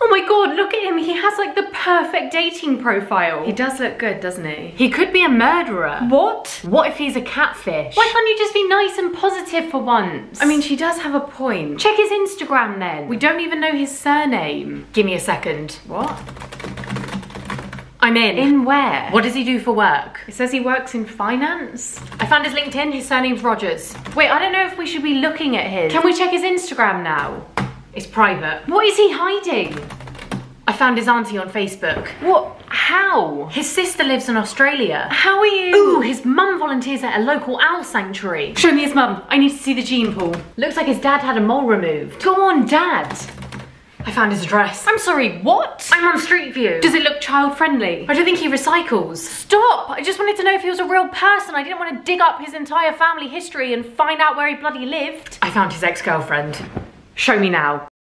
Oh my god, look at him. He has like the perfect dating profile. He does look good, doesn't he? He could be a murderer. What? What if he's a catfish? Why can't you just be nice and positive for once? I mean, she does have a point. check his Instagram then. We don't even know his surname. Give me a second. What? I'm in. In where? What does he do for work? It says he works in finance. I found his LinkedIn. His surname's Rogers. Wait, I don't know if we should be looking at his. Can we check his Instagram now? It's private. What is he hiding? I found his auntie on Facebook. What? How? His sister lives in Australia. How are you? Ooh, his mum volunteers at a local owl sanctuary. Show me his mum. I need to see the gene pool. Looks like his dad had a mole removed. Go on, Dad. I found his address. I'm sorry, what? I'm on Street View. Does it look child friendly? I don't think he recycles. Stop! I just wanted to know if he was a real person. I didn't want to dig up his entire family history and find out where he bloody lived. I found his ex-girlfriend. Show me now.